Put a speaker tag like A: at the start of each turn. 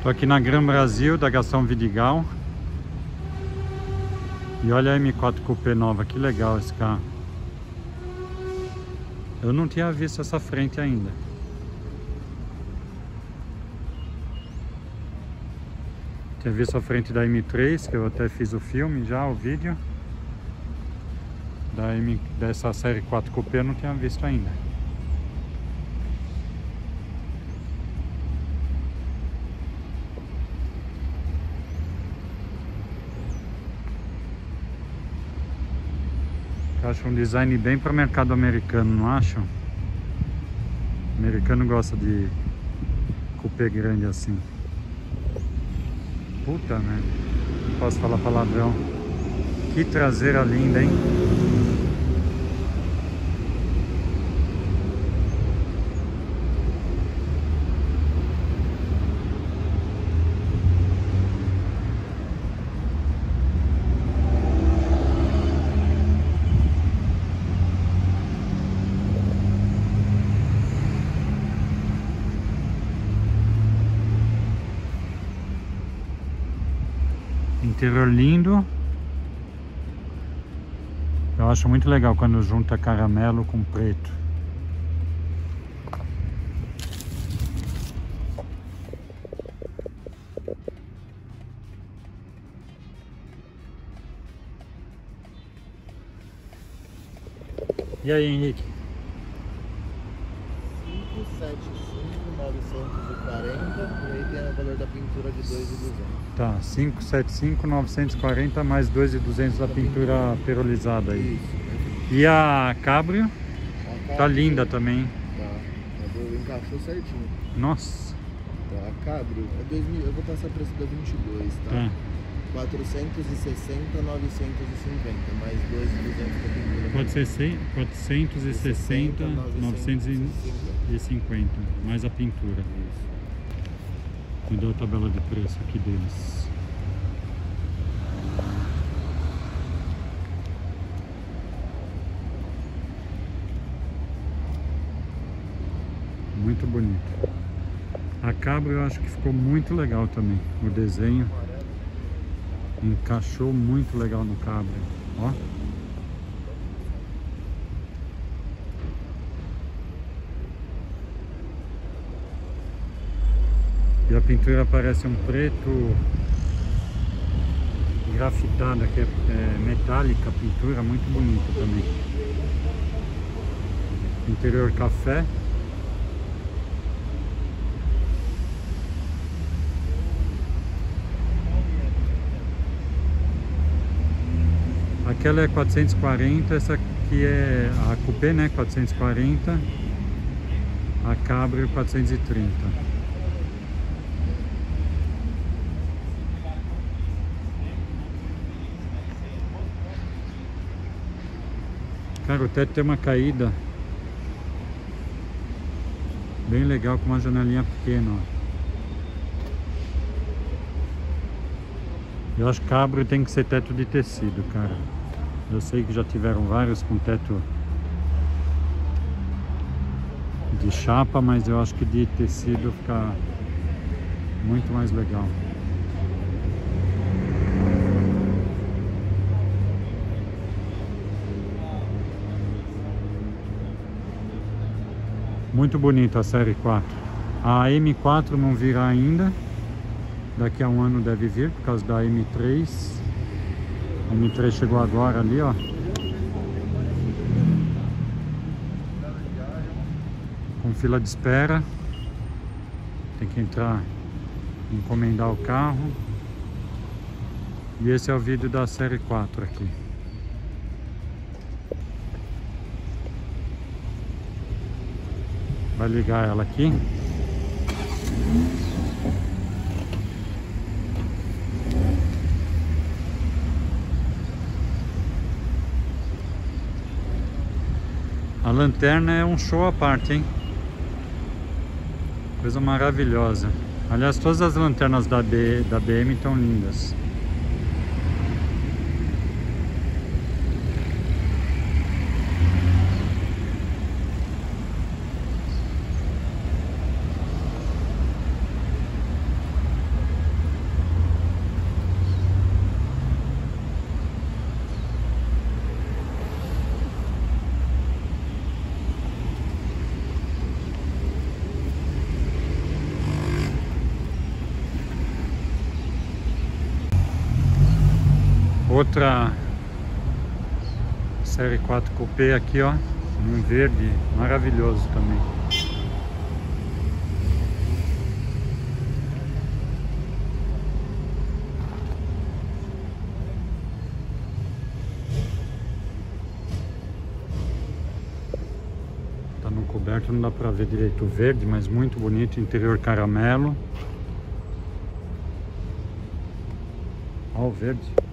A: Tô aqui na Gran Brasil da Gastão Vidigal. E olha a M4 Coupé nova, que legal esse carro. Eu não tinha visto essa frente ainda. Tinha visto a frente da M3, que eu até fiz o filme já, o vídeo. Da M, dessa série 4 Coupé eu não tinha visto ainda. Eu acho um design bem para o mercado americano, não acho? O americano gosta de cupê grande assim. Puta, né? Não posso falar palavrão. Que traseira linda, hein? Interior lindo. Eu acho muito legal quando junta caramelo com preto. E aí, Henrique?
B: 575,940 e aí tem o valor da pintura de 2,200.
A: Tá, 575, 940 mais 2,200 da pintura perolizada aí.
B: Isso.
A: E a Cabrio?
B: A
A: Tá linda também.
B: Tá, encaixou certinho.
A: Nossa.
B: Tá, a Cabrio, é 2000, eu vou passar preço da 22, tá?
A: Tá.
B: 460, 950, mais 2,200 da pintura.
A: 460, 460, 950
B: 950.
A: mais a pintura. Me dá a tabela de preço aqui deles. Muito bonito. A Cabra eu acho que ficou muito legal também. O desenho encaixou muito legal no Cabra. Ó. E a pintura parece um preto grafitada, que é, é metálica pintura, muito bonita também. Interior café. Aquela é 440, essa aqui é a Coupé, né? 440. A Cabrio 430. Cara, o teto tem uma caída bem legal com uma janelinha pequena, ó. Eu acho que cabrio tem que ser teto de tecido, cara. Eu sei que já tiveram vários com teto de chapa, mas eu acho que de tecido fica muito mais legal. Muito bonita a série 4. A M4 não virá ainda. Daqui a um ano deve vir, por causa da M3. A M3 chegou agora ali, ó. Com fila de espera. Tem que entrar, encomendar o carro. E esse é o vídeo da série 4 aqui. Vai ligar ela aqui. A lanterna é um show à parte, hein? Coisa maravilhosa. Aliás, todas as lanternas da, B, da BM estão lindas. Outra série 4 Coupé aqui, ó, um verde maravilhoso também. Tá no coberto, não dá pra ver direito o verde, mas muito bonito, interior caramelo. Ó o verde.